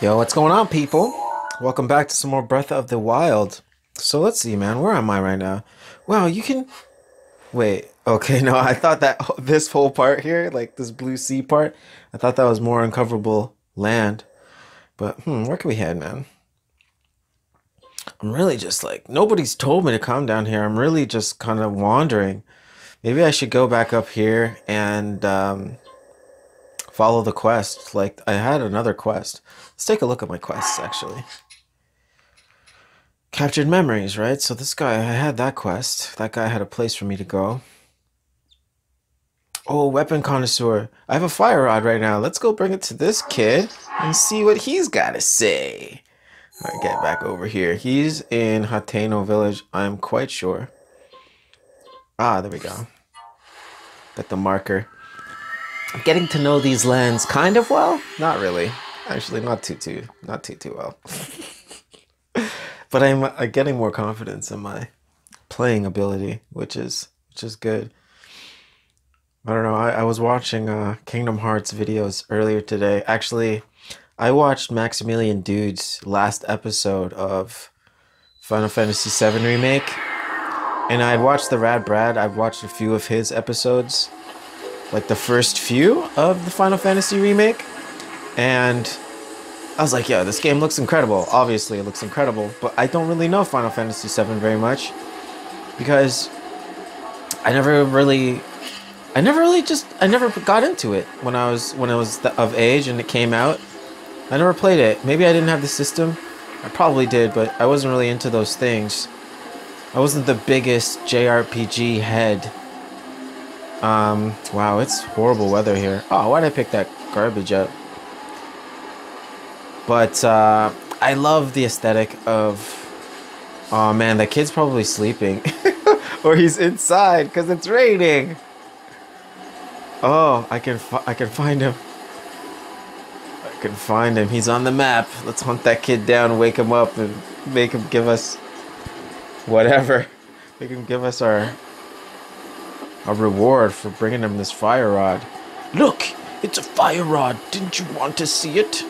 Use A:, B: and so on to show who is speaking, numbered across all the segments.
A: Yo, what's going on, people? Welcome back to some more Breath of the Wild. So let's see, man. Where am I right now? Wow, you can. Wait. Okay, no, I thought that this whole part here, like this blue sea part, I thought that was more uncoverable land. But hmm, where can we head, man? I'm really just like nobody's told me to come down here. I'm really just kind of wandering. Maybe I should go back up here and um, follow the quest. Like I had another quest. Let's take a look at my quests actually. Captured memories, right? So this guy, I had that quest. That guy had a place for me to go. Oh, weapon connoisseur. I have a fire rod right now. Let's go bring it to this kid and see what he's got to say. All right, get back over here. He's in Hateno village, I'm quite sure. Ah, there we go. Got the marker. I'm getting to know these lands kind of well. Not really. Actually, not too too not too too well. but I'm uh, getting more confidence in my playing ability, which is which is good. I don't know. I, I was watching uh, Kingdom Hearts videos earlier today. Actually, I watched Maximilian Dood's last episode of Final Fantasy VII Remake. And I watched the Rad Brad. I've watched a few of his episodes. Like the first few of the Final Fantasy Remake. And I was like, yeah, this game looks incredible. Obviously, it looks incredible. But I don't really know Final Fantasy VII very much. Because I never really I never really just I never got into it when I was when I was of age and it came out. I never played it. Maybe I didn't have the system. I probably did, but I wasn't really into those things. I wasn't the biggest JRPG head. Um, wow, it's horrible weather here. Oh, why'd I pick that garbage up? But uh, I love the aesthetic of. Oh man, that kid's probably sleeping, or he's inside because it's raining. Oh, I can I can find him. I can find him. He's on the map. Let's hunt that kid down, wake him up, and make him give us whatever. Make him give us our a reward for bringing him this fire rod. Look, it's a fire rod. Didn't you want to see it?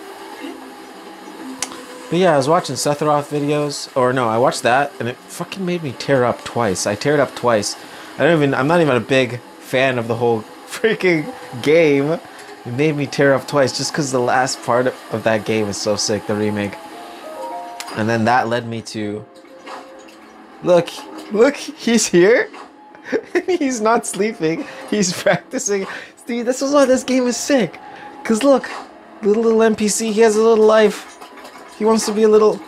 A: But yeah, I was watching Sephiroth videos, or no, I watched that, and it fucking made me tear up twice. I teared up twice. I don't even. I'm not even a big fan of the whole freaking game. It made me tear up twice just because the last part of that game is so sick, the remake. And then that led me to. Look, look, he's here. he's not sleeping. He's practicing. See, this is why this game is sick. Cause look, little little NPC, he has a little life. He wants to be a little.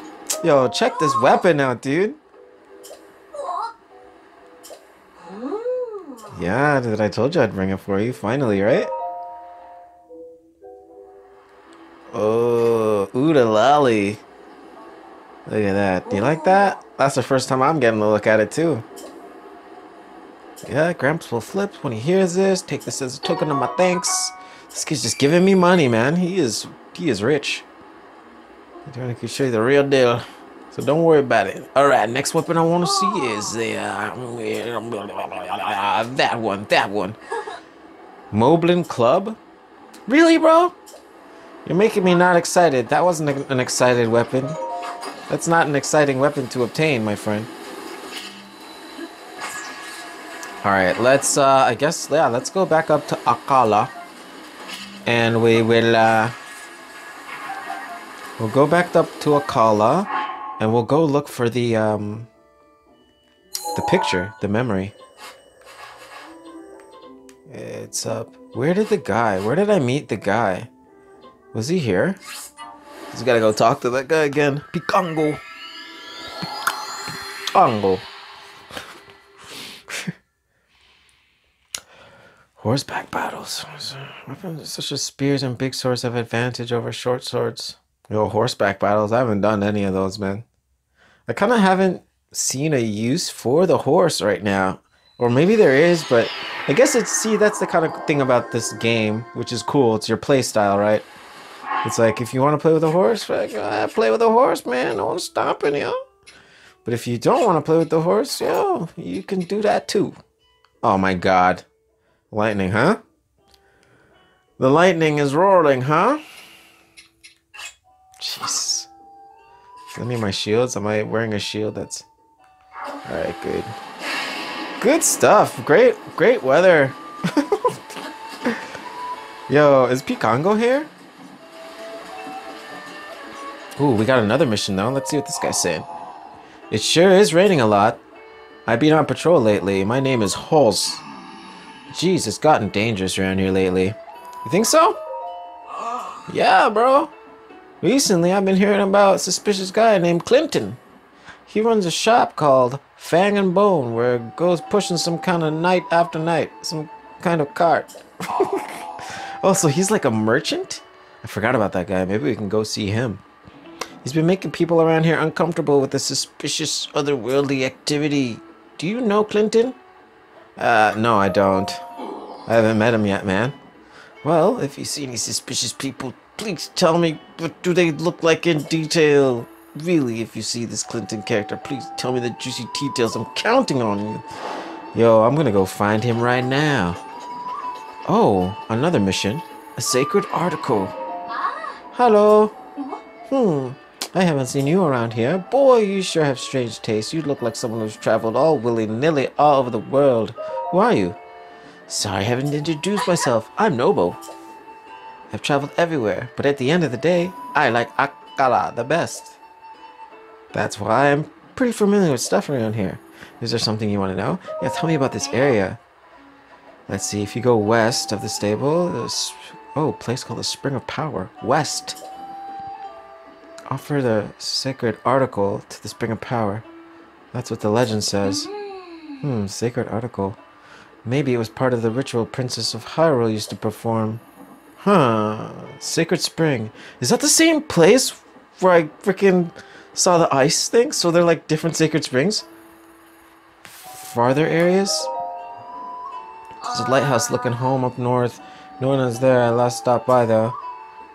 A: Yo, check this weapon out, dude. Yeah, did I told you I'd bring it for you finally, right? Oh, Ooda Lolly. Look at that. Do you like that? That's the first time I'm getting a look at it too. Yeah, Gramps will flip when he hears this. Take this as a token of my thanks. This kid's just giving me money, man. He is he is rich. I'm trying to show you the real deal. So don't worry about it. All right, next weapon I want to see is the uh, that one, that one. Moblin Club? Really, bro? You're making me not excited. That wasn't an excited weapon. That's not an exciting weapon to obtain, my friend. All right, let's. Uh, I guess yeah. Let's go back up to Akkala. and we will. Uh, we'll go back up to Akkala and we'll go look for the um. The picture, the memory. It's up. Where did the guy? Where did I meet the guy? Was he here? Just gotta go talk to that guy again. Pikango. Pikango. Horseback battles. Weapons such as spears and big swords have advantage over short swords. Yo, horseback battles. I haven't done any of those, man. I kind of haven't seen a use for the horse right now. Or maybe there is, but I guess it's, see, that's the kind of thing about this game, which is cool. It's your play style, right? It's like, if you want to play with a horse, like, uh, play with a horse, man. No one's stopping you. But if you don't want to play with the horse, yo, you can do that too. Oh my god. Lightning, huh? The lightning is roaring, huh? Jeez. Let me my shields. Am I wearing a shield that's... Alright, good. Good stuff. Great, great weather. Yo, is Pikango here? Ooh, we got another mission though. Let's see what this guy's saying. It sure is raining a lot. I've been on patrol lately. My name is Hols. Jeez, it's gotten dangerous around here lately. You think so? Yeah, bro. Recently, I've been hearing about a suspicious guy named Kilton. He runs a shop called Fang and Bone where it goes pushing some kind of night after night, some kind of cart. oh, so he's like a merchant? I forgot about that guy. Maybe we can go see him. He's been making people around here uncomfortable with the suspicious otherworldly activity. Do you know Kilton? Uh, no, I don't. I haven't met him yet, man. Well, if you see any suspicious people, please tell me what do they look like in detail. Really, if you see this Kilton character, please tell me the juicy details. I'm counting on you. Yo, I'm gonna go find him right now. Oh, another mission. A sacred article. Hello. Hmm. I haven't seen you around here. Boy, you sure have strange taste. You look like someone who's traveled all willy-nilly all over the world. Who are you? Sorry I haven't introduced myself. I'm Nobo. I've traveled everywhere, but at the end of the day, I like Akkala the best. That's why I'm pretty familiar with stuff around here. Is there something you want to know? Yeah, tell me about this area. Let's see, if you go west of the stable, there's... Oh, place called the Spring of Power. West. Offer the sacred article to the Spring of Power. That's what the legend says. Hmm, sacred article. Maybe it was part of the ritual Princess of Hyrule used to perform. Huh. Sacred Spring. Is that the same place where I freaking saw the ice thing? So they're like different sacred springs? Farther areas? There's a lighthouse looking home up north. No one is there. I last stopped by though.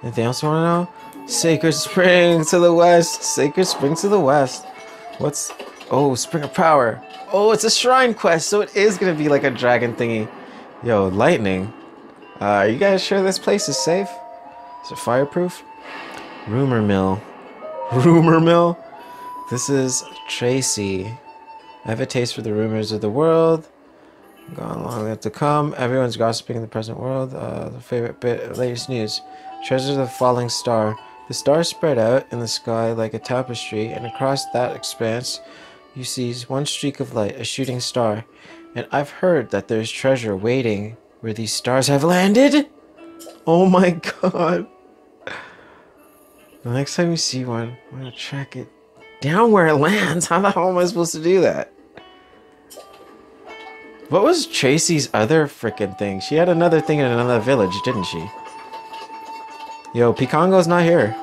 A: Anything else you want to know? Sacred Spring to the west. Sacred Spring to the west. What's... Oh, Spring of Power. Oh, it's a shrine quest, so it is to be like a dragon thingy. Yo, lightning. Uh, are you guys sure this place is safe? Is it fireproof? Rumor Mill. Rumor Mill? This is Traysi. I have a taste for the rumors of the world. Gone long to come. Everyone's gossiping in the present world. Uh, the favorite bit, latest news. Treasures of the falling star. The stars spread out in the sky like a tapestry, and across that expanse you see one streak of light, a shooting star. And I've heard that there's treasure waiting where these stars have landed. Oh my god. The next time you see one, I'm gonna track it down where it lands. How the hell am I supposed to do that? What was Traysi's other freaking thing? She had another thing in another village, didn't she? Yo, Pikango's not here.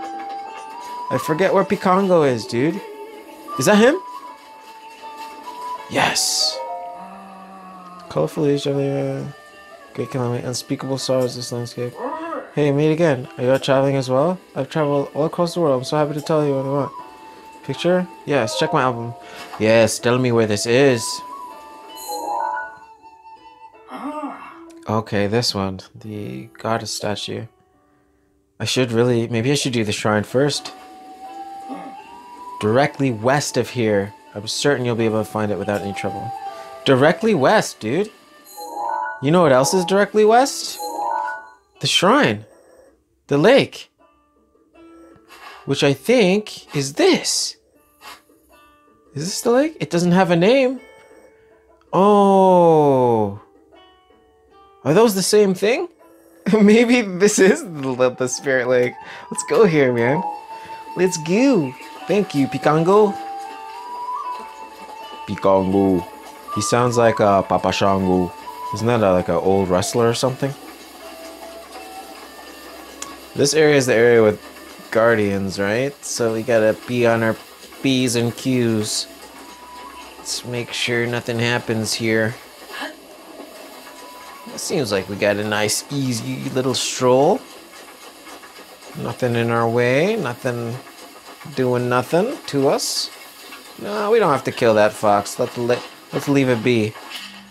A: I forget where Pikango is, dude. Is that him? Yes. Colorful age great calamity, unspeakable sorrows this landscape. Hey, meet again. Are you traveling as well? I've traveled all across the world. I'm so happy to tell you what I want. Picture? Yes, check my album. Yes, tell me where this is. Okay, this one. The goddess statue. I should really, maybe I should do the shrine first. Directly west of here. I'm certain you'll be able to find it without any trouble. Directly west, dude. You know what else is directly west? The shrine. The lake. Which I think is this. Is this the lake? It doesn't have a name. Oh. Are those the same thing? Maybe this is the, the Spirit Lake. Let's go here, man. Let's go. Thank you, Pikango. Pikango. He sounds like a Papa Shango. Isn't that like an old wrestler or something? This area is the area with guardians, right? So we gotta be on our B's and Q's. Let's make sure nothing happens here. It seems like we got a nice, easy little stroll. Nothing in our way, nothing doing nothing to us. No, we don't have to kill that fox. Let the let's leave it be.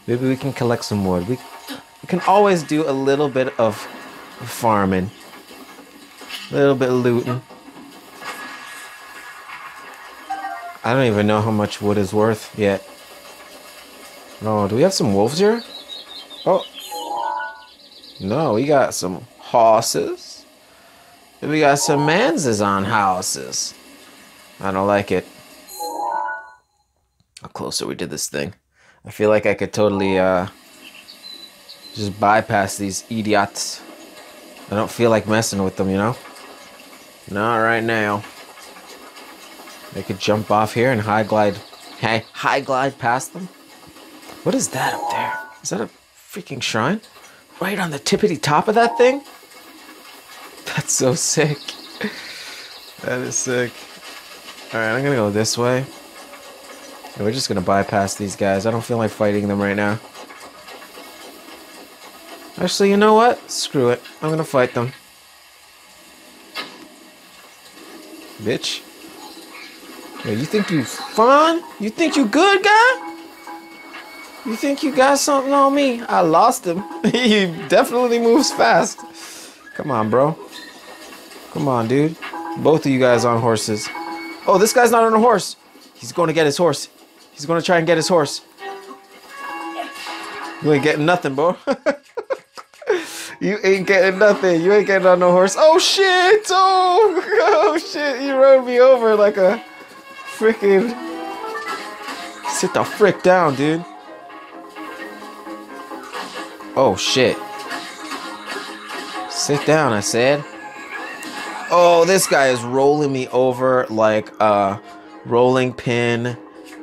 A: Maybe we can collect some wood. We, we can always do a little bit of farming. A little bit of looting. I don't even know how much wood is worth yet. Oh, do we have some wolves here? Oh. No, we got some horses. We got some manses on houses. I don't like it. Closer we did this thing. I feel like I could totally uh, just bypass these idiots. I don't feel like messing with them, you know? Not right now. They could jump off here and high glide, Hey, high glide past them. What is that up there? Is that a freaking shrine? Right on the tippity top of that thing? That's so sick. that is sick. Alright, I'm gonna go this way. We're just gonna bypass these guys. I don't feel like fighting them right now. Actually, you know what? Screw it. I'm gonna fight them. Bitch. Yeah, you think you fun? You think you good, guy? You think you got something on me? I lost him. he definitely moves fast. Come on, bro. Come on, dude. Both of you guys on horses. Oh, this guy's not on a horse. He's going to get his horse. He's to try and get his horse. You ain't getting nothing, bro. you ain't getting nothing. You ain't getting on no horse. Oh, shit. Oh, oh shit. You rode me over like a freaking. Sit the frick down, dude. Oh shit. Sit down, I said. Oh, this guy is rolling me over like a rolling pin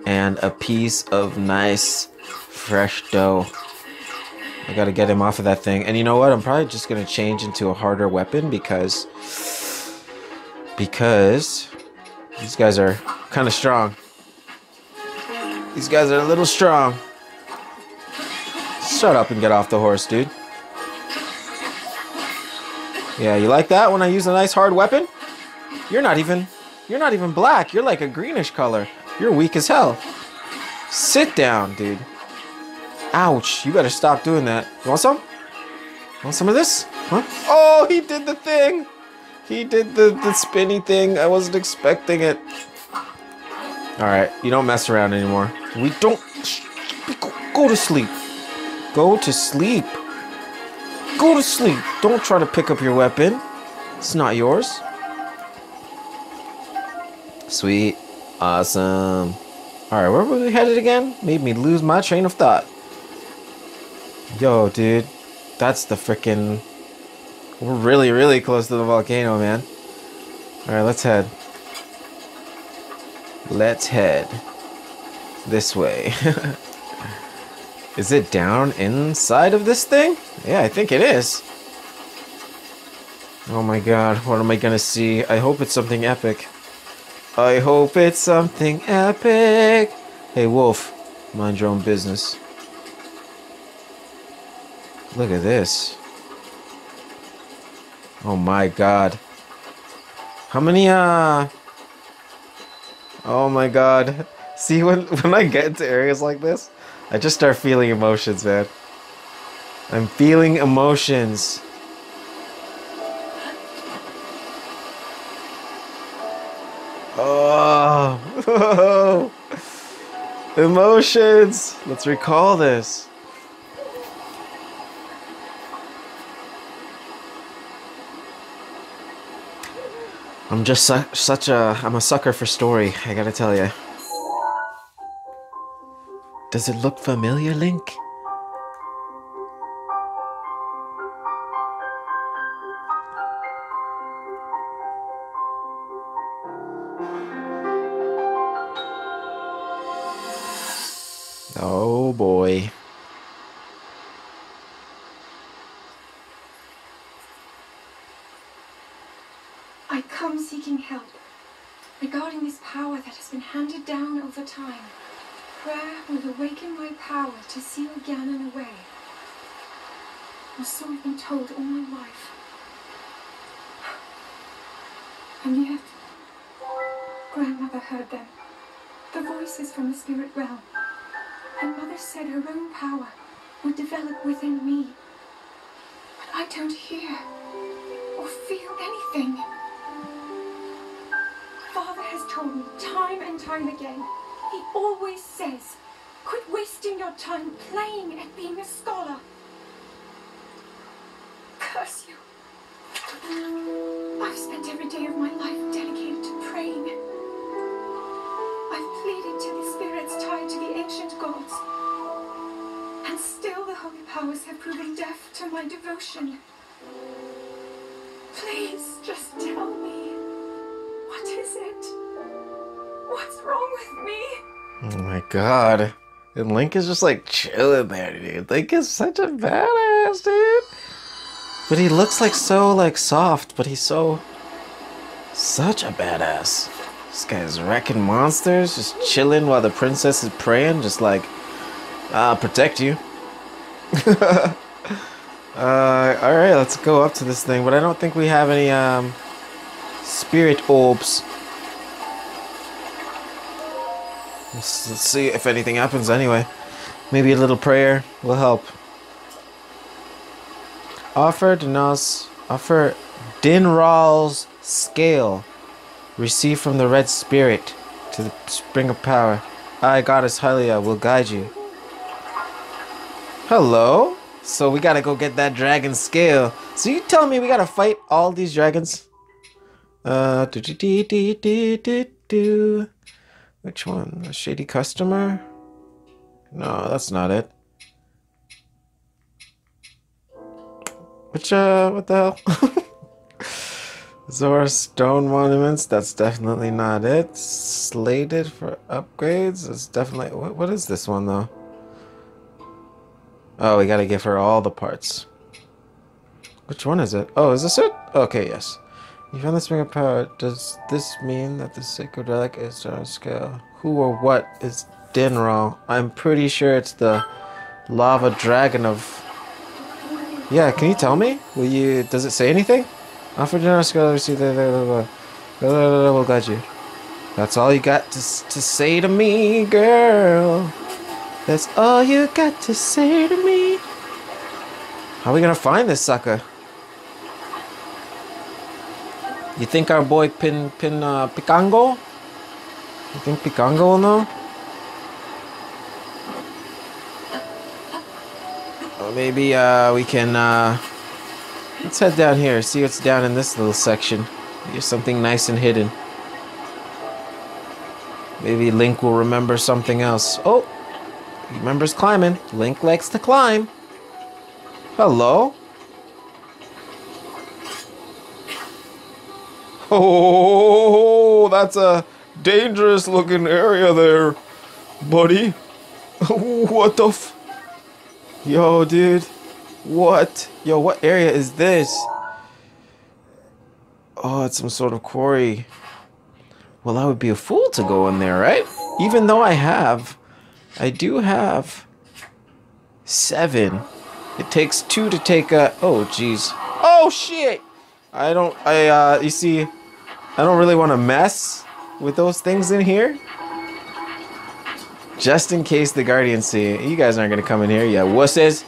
A: and a piece of nice fresh dough. I gotta get him off of that thing. And you know what? I'm probably just gonna change into a harder weapon because because these guys are kind of strong. These guys are a little strong. Shut up and get off the horse, dude. Yeah, you like that when I use a nice hard weapon? You're not even, you're not even black. You're like a greenish color. You're weak as hell. Sit down, dude. Ouch, you better stop doing that. You want some? Want some of this? Huh? Oh, he did the thing. He did the, the spinny thing. I wasn't expecting it. Alright, you don't mess around anymore. We don't... Go, go to sleep. Go to sleep. Go to sleep. Don't try to pick up your weapon. It's not yours. Sweet. Awesome. Alright, where were we headed again? Made me lose my train of thought. Yo, dude. That's the freaking we're really, really close to the volcano, man. Alright, let's head. Let's head this way. is it down inside of this thing? Yeah, I think it is. Oh my god, what am I gonna see? I hope it's something epic. I hope it's something epic. Hey, Wolf, mind your own business. Look at this. Oh my god. How many, uh... Oh my god. See, when, when I get into areas like this, I just start feeling emotions, man. I'm feeling emotions. Emotions. Let's recall this. I'm just su such a I'm a sucker for story. I gotta tell you. Does it look familiar, Link? Oh boy.
B: I come seeking help regarding this power that has been handed down over time, prayer will awaken my power to see Ganon away. Or so I've been told all my life. And yet, grandmother heard them. The voices from the spirit realm. And mother said her own power would develop within me. But I don't hear or feel anything. Father has told told me time and time again. He always says, quit wasting your time playing at being a scholar. Curse you. I've spent every day of my life dedicated to praying. I've pleaded to the spirits tied to the ancient gods. And still the holy powers have proven deaf to my devotion. Please just tell me. What is it? What's wrong with me?
A: Oh my god. And Link is just like chilling there, dude. Link is such a badass, dude. But he looks like so like soft, but he's so such a badass. This guy's wrecking monsters, just chilling while the princess is praying, just like I'll protect you. uh, all right, let's go up to this thing, but I don't think we have any um spirit orbs. Let's, let's see if anything happens anyway. Maybe a little prayer will help. Offer Dinos, offer Dinraal's scale. Receive from the red spirit to the spring of power. I, Goddess Hylia, will guide you. Hello? So we gotta go get that dragon scale. So you telling me we gotta fight all these dragons? Uh, do do do do do do do. Which one? A shady customer? No, that's not it. Which, uh, what the hell? Zora Stone Monuments, that's definitely not it. Slated for upgrades, it's definitely. What, what is this one, though? Oh, we gotta give her all the parts. Which one is it? Oh, is this it? Okay, yes. You found the spring of power. Does this mean that the sacred relic is on scale? Who or what is Dinraal? I'm pretty sure it's the lava dragon of. Yeah, can you tell me? Will you? Does it say anything? Offer. Receive the. We'll guide you. That's all you got to to say to me, girl. That's all you got to say to me. How are we gonna find this sucker? You think our boy Pin Pin uh, Pikango? You think Pikango will know? Or maybe uh, we can uh, let's head down here. See what's down in this little section. There's something nice and hidden. Maybe Link will remember something else. Oh, he remembers climbing. Link likes to climb. Hello. Oh, that's a dangerous looking area there, buddy. what the f- Yo, dude. What? Yo, what area is this? Oh, it's some sort of quarry. Well, I would be a fool to go in there, right? Even though I have, I do have seven. It takes two to take a. Oh, jeez. Oh shit! I don't. I uh. You see, I don't really want to mess with those things in here. Just in case the guardians see. You guys aren't gonna come in here, you wusses.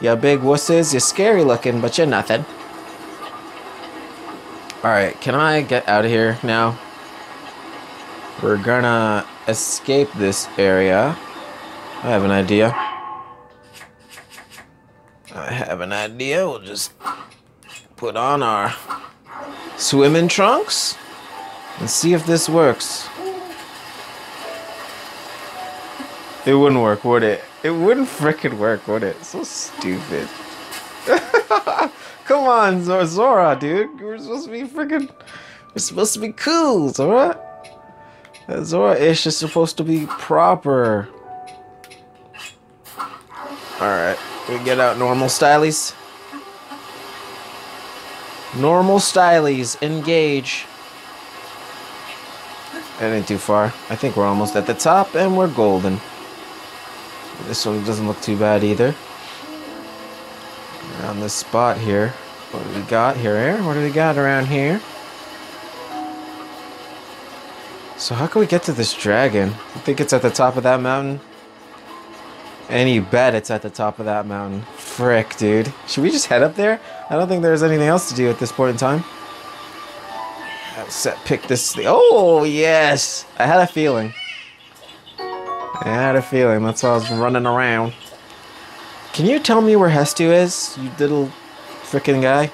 A: You big wusses. You're scary looking, but you're nothing. Alright, can I get out of here now? We're gonna escape this area. I have an idea. I have an idea. We'll just put on our swimming trunks and see if this works. It wouldn't work, would it? It wouldn't frickin' work, would it? So stupid. Come on, Zora, Zora, dude. We're supposed to be freaking. We're supposed to be cool, Zora. That Zora-ish is supposed to be proper. Alright, we get out normal stylies. Normal stylies, engage. That ain't too far. I think we're almost at the top and we're golden. This one doesn't look too bad either. Around this spot here. What do we got here? What do we got around here? So how can we get to this dragon? I think it's at the top of that mountain? And you bet it's at the top of that mountain. Frick, dude. Should we just head up there? I don't think there's anything else to do at this point in time. set pick this. Oh yes, I had a feeling. I had a feeling. That's why I was running around. Can you tell me where Hestu is, you little freaking guy?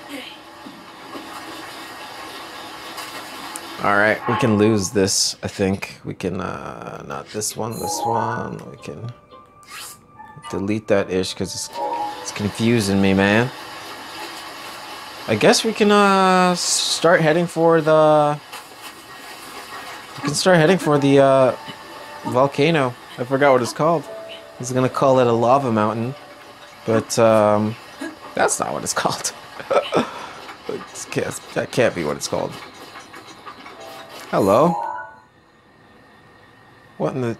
A: Alright, we can lose this, I think. We can, uh, not this one, this one. We can delete that ish because it's, it's confusing me, man. I guess we can, uh, start heading for the... We can start heading for the, uh, volcano. I forgot what it's called. I was gonna call it a lava mountain. But, um, that's not what it's called. that can't be what it's called. Hello? What in the...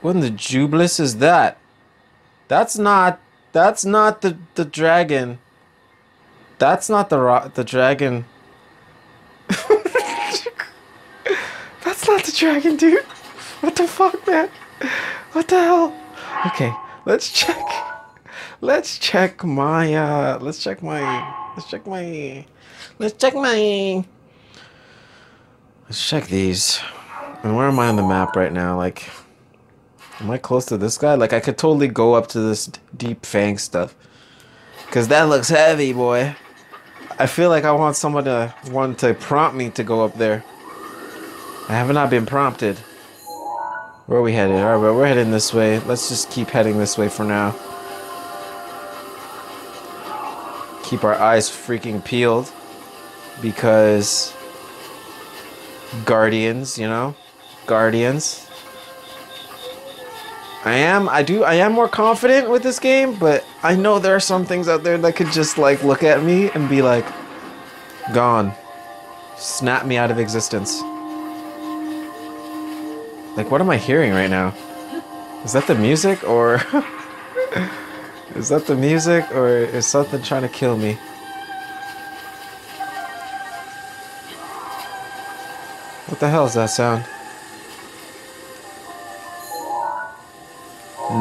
A: What in the jubilis is that? That's not... That's not the, the dragon. That's not the ro the dragon. That's not the dragon, dude. What the fuck, man? What the hell? Okay, let's check. Let's check my, uh, let's check my, let's check my, let's check my, let's check these. And where am I on the map right now? Like, am I close to this guy? Like, I could totally go up to this deep fang stuff. Because that looks heavy, boy. I feel like I want someone to want to prompt me to go up there. I have not been prompted. Where are we headed? Alright, well, we're heading this way. Let's just keep heading this way for now. Keep our eyes freaking peeled. Because... Guardians, you know? Guardians. I am, I do, I am more confident with this game, but I know there are some things out there that could just like look at me and be like, gone. Snap me out of existence. Like, what am I hearing right now? Is that the music or... is that the music or is something trying to kill me? What the hell is that sound?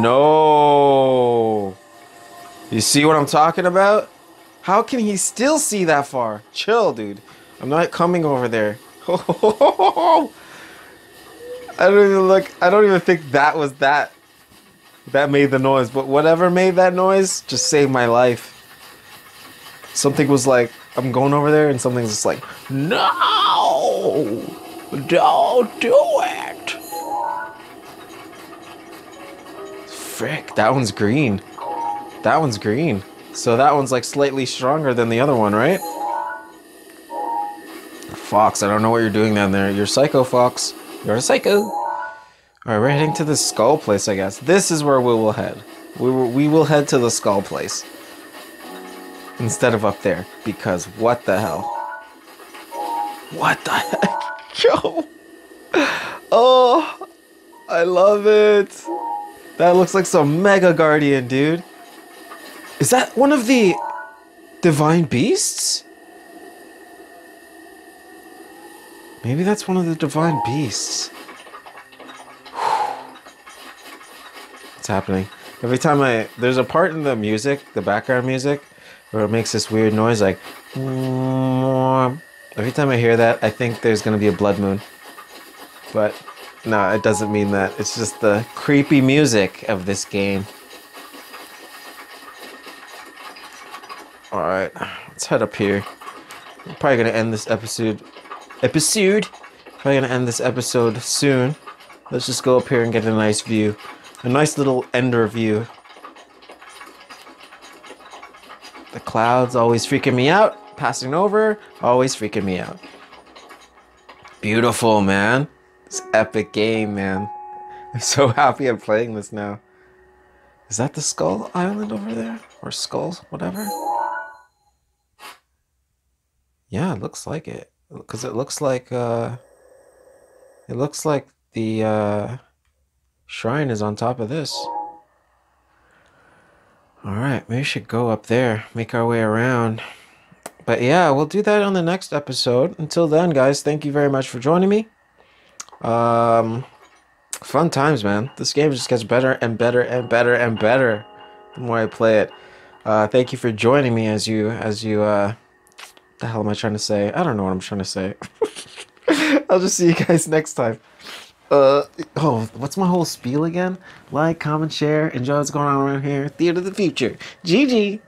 A: No! You see what I'm talking about? How can he still see that far? Chill, dude. I'm not coming over there. Oh, I don't even look. I don't even think that was that. That made the noise, but whatever made that noise just saved my life. Something was like, I'm going over there, and something's just like, no, don't do it. Frick, that one's green. That one's green. So that one's like slightly stronger than the other one, right? Fox, I don't know what you're doing down there. You're psycho, Fox. You're a psycho. Alright, we're heading to the skull place, I guess. This is where we will head. We will, we will head to the skull place. Instead of up there. Because what the hell? What the heck? Yo! Oh! I love it! That looks like some Mega Guardian, dude. Is that one of the Divine Beasts? Maybe that's one of the divine beasts. What's happening? Every time I there's a part in the music, the background music, where it makes this weird noise like every time I hear that, I think there's gonna be a blood moon. But no, it doesn't mean that. It's just the creepy music of this game. Alright, let's head up here. I'm probably gonna end this episode episode. Probably gonna end this episode soon. Let's just go up here and get a nice view. A nice little ender view. The clouds always freaking me out. Passing over, always freaking me out. Beautiful, man. This epic game, man. I'm so happy I'm playing this now. Is that the Skull Island over there? Or Skulls, whatever? Yeah, looks like it because it looks like uh it looks like the uh shrine is on top of this. All right we should go up there make our way around. But yeah we'll do that on the next episode. Until then guys thank you very much for joining me. Um fun times man. This game just gets better and better and better and better the more i play it. Uh thank you for joining me as you as you uh the hell am I trying to say? I don't know what I'm trying to say. I'll just see you guys next time. Uh, oh, what's my whole spiel again? Like, comment, share, enjoy what's going on around here. Theater of the future. GG.